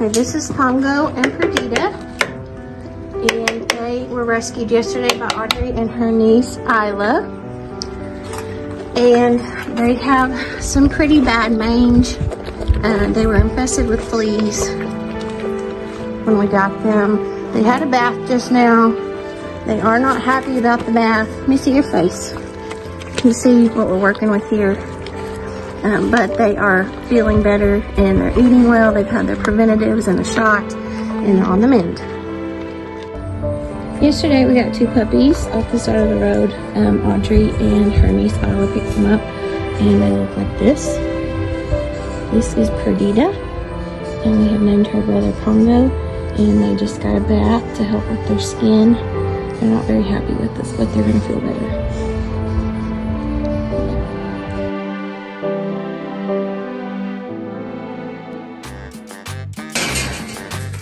Okay, this is Pongo and Perdita. And they were rescued yesterday by Audrey and her niece, Isla. And they have some pretty bad mange. Uh, they were infested with fleas when we got them. They had a bath just now. They are not happy about the bath. Let me see your face. You see what we're working with here. Um, but they are feeling better and they're eating well. They've had their preventatives and a shot and they're on the mend. Yesterday we got two puppies off the side of the road. Um, Audrey and her niece Isla picked them up and they look like this. This is Perdita and we have named her brother Pongo and they just got a bath to help with their skin. They're not very happy with this, but they're gonna feel better.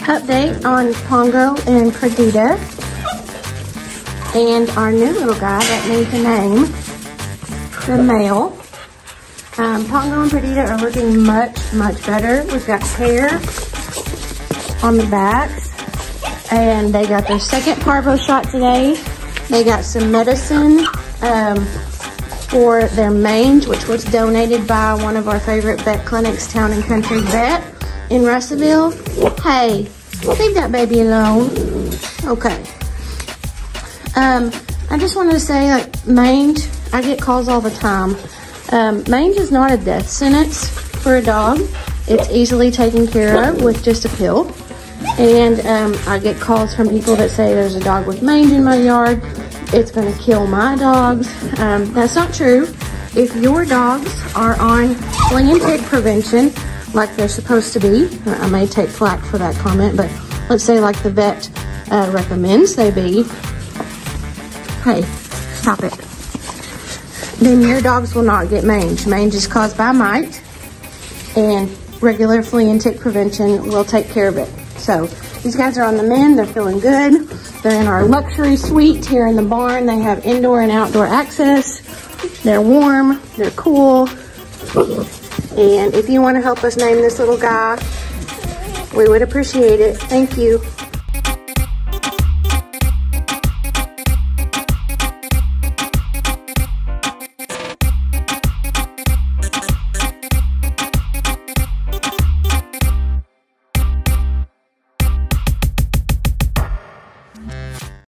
Update on Pongo and Perdita and our new little guy that needs a name, the male. Um, Pongo and Perdita are looking much, much better. We've got hair on the backs and they got their second parvo shot today. They got some medicine um, for their mange, which was donated by one of our favorite vet clinics, Town and Country Vet in Russellville. Hey, Leave that baby alone. Okay. Um, I just wanted to say, like, mange, I get calls all the time. Um, mange is not a death sentence for a dog. It's easily taken care of with just a pill. And um, I get calls from people that say there's a dog with mange in my yard. It's going to kill my dogs. Um, that's not true. If your dogs are on flea and tick prevention, like they're supposed to be. I may take flack for that comment, but let's say like the vet uh, recommends they be. Hey, stop it. Then your dogs will not get mange. Mange is caused by mite and regular flea and tick prevention will take care of it. So these guys are on the mend. They're feeling good. They're in our luxury suite here in the barn. They have indoor and outdoor access. They're warm. They're cool. And if you want to help us name this little guy, we would appreciate it. Thank you.